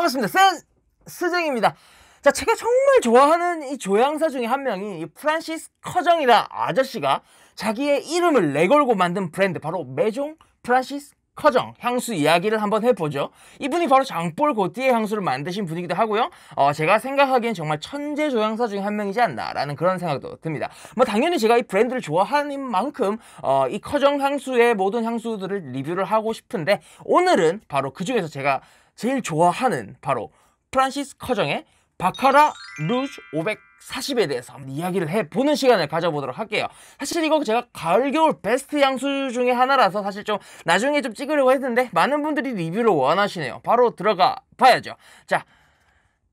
반갑습니다. 센 스정입니다. 자, 제가 정말 좋아하는 이 조향사 중에 한 명이 이 프란시스 커정이라 아저씨가 자기의 이름을 내걸고 만든 브랜드 바로 메종 프란시스 커정 향수 이야기를 한번 해보죠. 이분이 바로 장 폴 고티에의 향수를 만드신 분이기도 하고요. 어, 제가 생각하기엔 정말 천재 조향사 중에 한 명이지 않나라는 그런 생각도 듭니다. 뭐 당연히 제가 이 브랜드를 좋아하는 만큼 어, 이 커정 향수의 모든 향수들을 리뷰를 하고 싶은데 오늘은 바로 그 중에서 제가 제일 좋아하는 바로 프란시스 커정의 바카라 루즈 540에 대해서 이야기를 해보는 시간을 가져보도록 할게요. 사실 이거 제가 가을 겨울 베스트 향수 중에 하나라서 사실 좀 나중에 좀 찍으려고 했는데 많은 분들이 리뷰를 원하시네요. 바로 들어가 봐야죠. 자,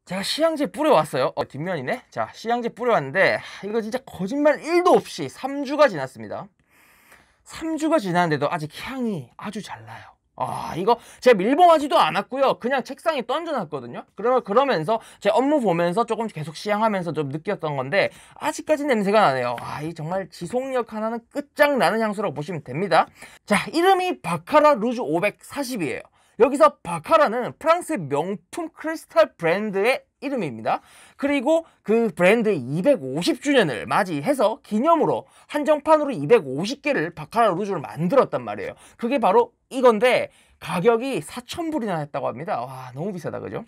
제가 시향제 뿌려왔어요. 어, 뒷면이네. 자, 시향제 뿌려왔는데 이거 진짜 거짓말 1도 없이 3주가 지났습니다. 3주가 지났는데도 아직 향이 아주 잘 나요. 아 이거 제가 밀봉하지도 않았고요. 그냥 책상에 던져놨거든요. 그러, 그러면서 제 업무 보면서 조금 계속 시향하면서 좀 느꼈던 건데 아직까지 냄새가 나네요. 아 이 정말 지속력 하나는 끝장나는 향수라고 보시면 됩니다. 자 이름이 Baccarat Rouge 540이에요. 여기서 Baccarat는 프랑스의 명품 크리스탈 브랜드의 이름입니다. 그리고 그 브랜드의 250주년을 맞이해서 기념으로 한정판으로 250개를 바카라 루즈를 만들었단 말이에요. 그게 바로 이건데 가격이 4,000불이나 했다고 합니다. 와 너무 비싸다 그죠?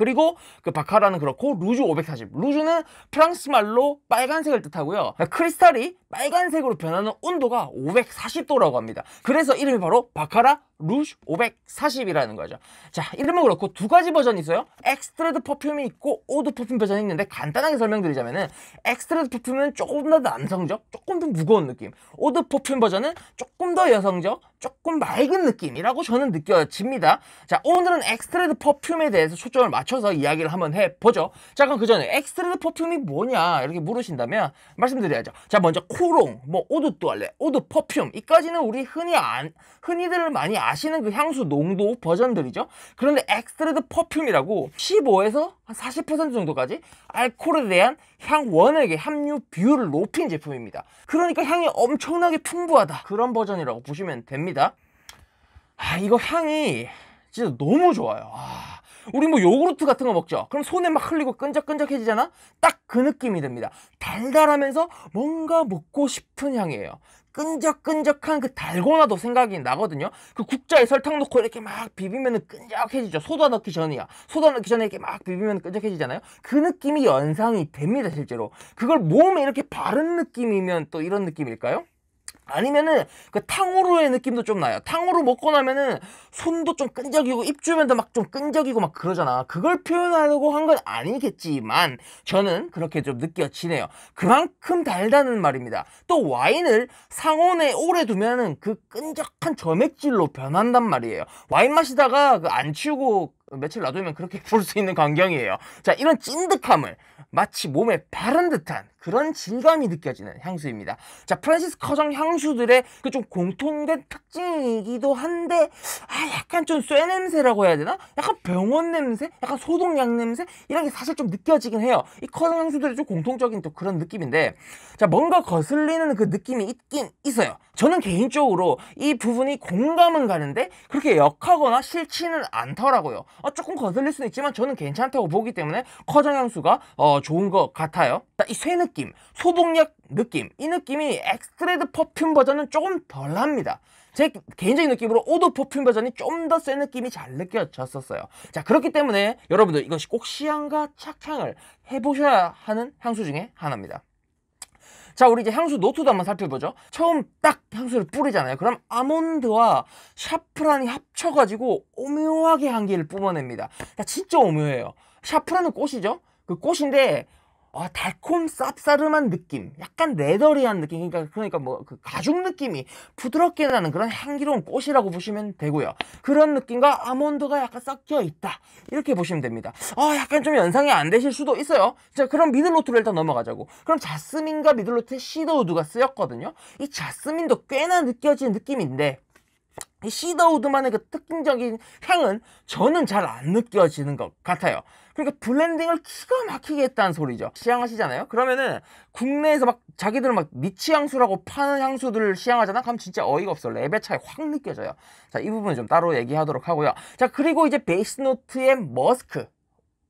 그리고 그 Baccarat는 그렇고 Rouge 540. Rouge는 프랑스 말로 빨간색을 뜻하고요. 크리스탈이 빨간색으로 변하는 온도가 540도라고 합니다. 그래서 이름이 바로 Baccarat Rouge 540이라는 거죠. 자, 이름은 그렇고 두 가지 버전이 있어요. extrait de parfum이 있고 eau de parfum 버전이 있는데 간단하게 설명드리자면 은 extrait de parfum은 조금 더 남성적, 조금 더 무거운 느낌. eau de parfum 버전은 조금 더 여성적, 조금 맑은 느낌이라고 저는 느껴집니다. 자, 오늘은 extrait de parfum에 대해서 초점을 맞춰서 이야기를 한번 해보죠. 자, 그럼 그 전에 extrait de parfum이 뭐냐 이렇게 물으신다면 말씀드려야죠. 자, 먼저 cologne, 뭐 eau de toilette, eau de parfum 이까지는 우리 흔히 안 흔히들 많이 아시는 그 향수 농도 버전들이죠. 그런데 extrait de parfum이라고 15에서 한 40% 정도까지 알코올에 대한 향 원액의 함유 비율을 높인 제품입니다. 그러니까 향이 엄청나게 풍부하다. 그런 버전이라고 보시면 됩니다. 아, 이거 향이 진짜 너무 좋아요. 아, 우리 뭐 요구르트 같은 거 먹죠? 그럼 손에 막 흘리고 끈적끈적해지잖아? 딱 그 느낌이 듭니다. 달달하면서 뭔가 먹고 싶은 향이에요. 끈적끈적한 그 달고나도 생각이 나거든요. 그 국자에 설탕 넣고 이렇게 막 비비면 끈적해지죠. 소다 넣기 전이야. 소다 넣기 전에 이렇게 막 비비면 끈적해지잖아요. 그 느낌이 연상이 됩니다, 실제로. 그걸 몸에 이렇게 바른 느낌이면 또 이런 느낌일까요? 아니면은 그 탕후루의 느낌도 좀 나요. 탕후루 먹고 나면은 손도 좀 끈적이고 입 주변도 막 좀 끈적이고 막 그러잖아. 그걸 표현하려고 한 건 아니겠지만 저는 그렇게 좀 느껴지네요. 그만큼 달다는 말입니다. 또 와인을 상온에 오래 두면은 그 끈적한 점액질로 변한단 말이에요. 와인 마시다가 그 안 치우고 며칠 놔두면 그렇게 볼 수 있는 광경이에요. 자, 이런 찐득함을 마치 몸에 바른 듯한 그런 질감이 느껴지는 향수입니다. 자, Francis Kurkdjian 향수들의 그 좀 공통된 특징이기도 한데, 아, 약간 좀 쇠 냄새라고 해야 되나? 약간 병원 냄새? 약간 소독약 냄새? 이런 게 사실 좀 느껴지긴 해요. 이 커정 향수들이 좀 공통적인 또 그런 느낌인데, 자, 뭔가 거슬리는 그 느낌이 있긴 있어요. 저는 개인적으로 이 부분이 공감은 가는데, 그렇게 역하거나 싫지는 않더라고요. 어, 조금 거슬릴 수는 있지만 저는 괜찮다고 보기 때문에 커정 향수가 어, 좋은 것 같아요. 이 쇠 느낌, 소독약 느낌, 이 느낌이 extrait de parfum 버전은 조금 덜합니다. 제 개인적인 느낌으로 eau de parfum 버전이 좀 더 센 느낌이 잘 느껴졌었어요. 자 그렇기 때문에 여러분들 이것이 꼭 시향과 착향을 해보셔야 하는 향수 중에 하나입니다. 자 우리 이제 향수 노트도 한번 살펴보죠. 처음 딱 향수를 뿌리잖아요. 그럼 아몬드와 샤프란이 합쳐가지고 오묘하게 향기를 뿜어냅니다. 진짜 오묘해요. 샤프란은 꽃이죠? 그 꽃인데 아, 달콤 쌉싸름한 느낌, 약간 레더리한 느낌, 그러니까, 그러니까 뭐, 그 가죽 느낌이 부드럽게 나는 그런 향기로운 꽃이라고 보시면 되고요. 그런 느낌과 아몬드가 약간 섞여 있다. 이렇게 보시면 됩니다. 아, 약간 좀 연상이 안 되실 수도 있어요. 자, 그럼 middle note로 일단 넘어가자고. 그럼 자스민과 middle note에 cedarwood가 쓰였거든요. 이 자스민도 꽤나 느껴지는 느낌인데, 이 cedarwood만의 그 특징적인 향은 저는 잘 안 느껴지는 것 같아요. 그러니까 블렌딩을 기가 막히게 했다는 소리죠. 시향하시잖아요. 그러면은 국내에서 막 자기들은 막 niche 향수라고 파는 향수들을 시향하잖아. 그럼 진짜 어이가 없어. 레벨 차이 확 느껴져요. 자, 이 부분은 좀 따로 얘기하도록 하고요. 자, 그리고 이제 base note의 머스크,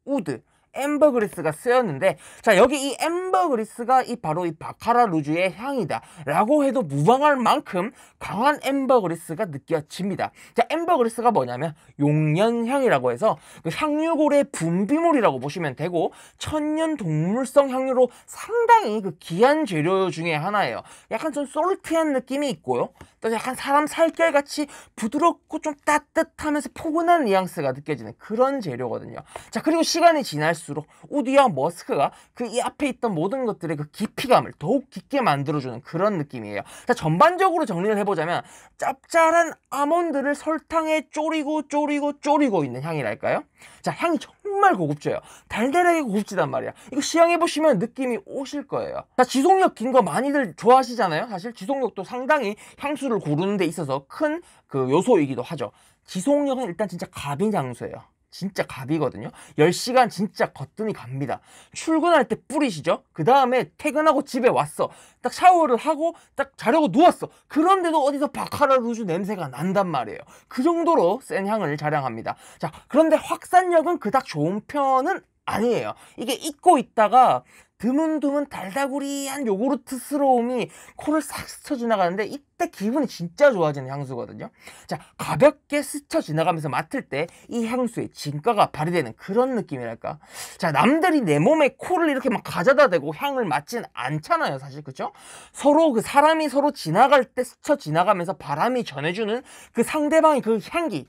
wood, ambergris가 쓰였는데 자 여기 이 ambergris가 이 바로 이 바카라 루즈의 향이다. 라고 해도 무방할 만큼 강한 ambergris가 느껴집니다. 자 ambergris가 뭐냐면 용연향이라고 해서 그 향유고래의 분비물이라고 보시면 되고 천연 동물성 향료로 상당히 그 귀한 재료 중에 하나예요. 약간 좀 솔티한 느낌이 있고요. 또 약간 사람 살결같이 부드럽고 좀 따뜻하면서 포근한 뉘앙스가 느껴지는 그런 재료거든요. 자 그리고 시간이 지날 갈수록 우디와 머스크가 그 이 앞에 있던 모든 것들의 그 깊이감을 더욱 깊게 만들어주는 그런 느낌이에요. 자, 전반적으로 정리를 해보자면 짭짤한 아몬드를 설탕에 졸이고 졸이고 졸이고 있는 향이랄까요? 자, 향이 정말 고급져요. 달달하게 고급지단 말이야. 이거 시향해보시면 느낌이 오실 거예요. 자, 지속력 긴 거 많이들 좋아하시잖아요. 사실 지속력도 상당히 향수를 고르는 데 있어서 큰 그 요소이기도 하죠. 지속력은 일단 진짜 갑인 향수예요. 진짜 갑이거든요. 10시간 진짜 거뜬히 갑니다. 출근할 때 뿌리시죠? 그 다음에 퇴근하고 집에 왔어. 딱 샤워를 하고 딱 자려고 누웠어. 그런데도 어디서 바카라 루즈 냄새가 난단 말이에요. 그 정도로 센 향을 자랑합니다. 자, 그런데 확산력은 그닥 좋은 편은 아니에요. 이게 잊고 있다가 드문드문 달다구리한 요구르트스러움이 코를 싹 스쳐 지나가는데 이때 기분이 진짜 좋아지는 향수거든요. 자, 가볍게 스쳐 지나가면서 맡을 때 이 향수의 진가가 발휘되는 그런 느낌이랄까. 자, 남들이 내 몸에 코를 이렇게 막 가져다 대고 향을 맡진 않잖아요, 사실. 그죠? 서로 그 사람이 서로 지나갈 때 스쳐 지나가면서 바람이 전해주는 그 상대방의 그 향기.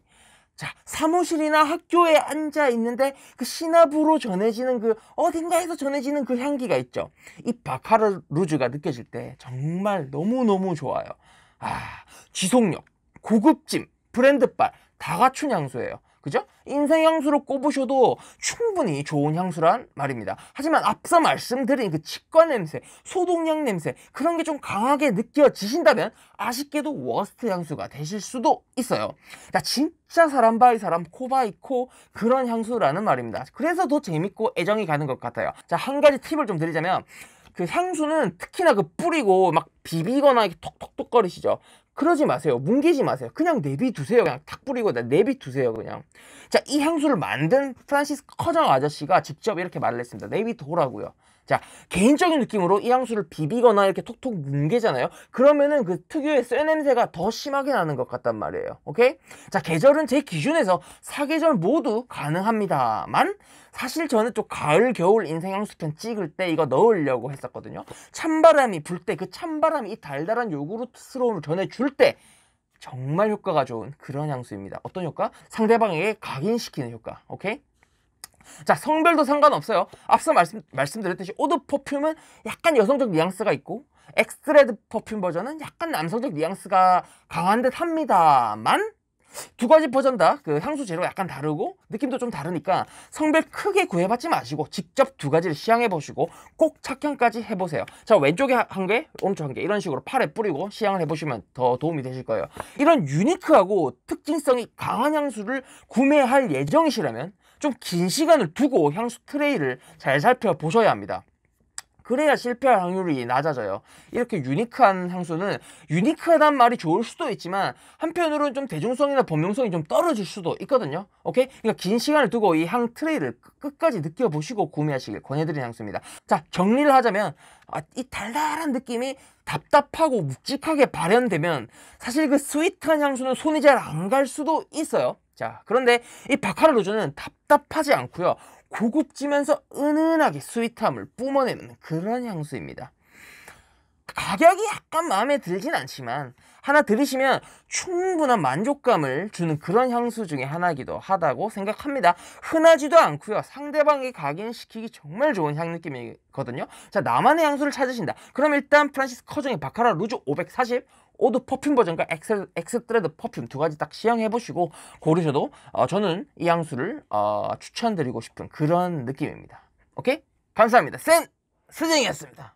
자, 사무실이나 학교에 앉아 있는데 그 시나브로 전해지는 그 어딘가에서 전해지는 그 향기가 있죠. 이 바카르 루즈가 느껴질 때 정말 너무너무 좋아요. 아, 지속력, 고급짐, 브랜드빨 다 갖춘 향수예요. 그죠? 인생 향수로 꼽으셔도 충분히 좋은 향수란 말입니다. 하지만 앞서 말씀드린 그 치과 냄새, 소독약 냄새 그런 게 좀 강하게 느껴지신다면 아쉽게도 worst 향수가 되실 수도 있어요. 자, 진짜 사람 by 사람, 코 by 코 그런 향수라는 말입니다. 그래서 더 재밌고 애정이 가는 것 같아요. 자, 한 가지 팁을 좀 드리자면 그 향수는 특히나 그 뿌리고 막 비비거나 이렇게 톡톡톡 거리시죠. 그러지 마세요. 뭉개지 마세요. 그냥 내비두세요. 그냥 탁 뿌리고 내비두세요. 그냥. 자, 이 향수를 만든 프란시스 커정 아저씨가 직접 이렇게 말을 했습니다. 내비두라고요. 자, 개인적인 느낌으로 이 향수를 비비거나 이렇게 톡톡 뭉개잖아요. 그러면은 그 특유의 쇠 냄새가 더 심하게 나는 것 같단 말이에요. 오케이? 자, 계절은 제 기준에서 사계절 모두 가능합니다만 사실 저는 좀 가을, 겨울 인생 향수편 찍을 때 이거 넣으려고 했었거든요. 찬바람이 불 때 그 찬바람이 이 달달한 요구르트스러움을 전해줄 때 정말 효과가 좋은 그런 향수입니다. 어떤 효과? 상대방에게 각인시키는 효과. 오케이? 자 성별도 상관없어요. 앞서 말씀, 말씀드렸듯이 eau de parfum은 약간 여성적 뉘앙스가 있고 extrait de parfum 버전은 약간 남성적 뉘앙스가 강한 듯 합니다만 두 가지 버전 다 그 향수 재료가 약간 다르고 느낌도 좀 다르니까 성별 크게 구애받지 마시고 직접 두 가지를 시향해 보시고 꼭 착향까지 해보세요. 자 왼쪽에 한 개 오른쪽 한 개 이런 식으로 팔에 뿌리고 시향을 해보시면 더 도움이 되실 거예요. 이런 유니크하고 특징성이 강한 향수를 구매할 예정이시라면 좀 긴 시간을 두고 향수 트레이를 잘 살펴보셔야 합니다 그래야 실패할 확률이 낮아져요. 이렇게 유니크한 향수는 유니크하단 말이 좋을 수도 있지만 한편으로는 좀 대중성이나 범용성이 좀 떨어질 수도 있거든요. 오케이? 그러니까 긴 시간을 두고 이 향 트레이를 끝까지 느껴보시고 구매하시길 권해드리는 향수입니다. 자, 정리를 하자면 아, 이 달달한 느낌이 답답하고 묵직하게 발현되면 사실 그 스위트한 향수는 손이 잘 안 갈 수도 있어요. 자, 그런데 이 바카르 로즈는 답답하지 않고요. 고급지면서 은은하게 스윗함을 뿜어내는 그런 향수입니다. 가격이 약간 마음에 들진 않지만 하나 들이시면 충분한 만족감을 주는 그런 향수 중에 하나이기도 하다고 생각합니다. 흔하지도 않고요. 상대방에게 각인시키기 정말 좋은 향 느낌이거든요. 자, 나만의 향수를 찾으신다. 그럼 일단 Francis Kurkdjian의 Baccarat Rouge 540 eau de parfum 버전과 ex, extrait de parfum 두 가지 딱 시향해 보시고 고르셔도 어, 저는 이 향수를 어, 추천드리고 싶은 그런 느낌입니다. 오케이? 감사합니다. 센 스쟁이었습니다.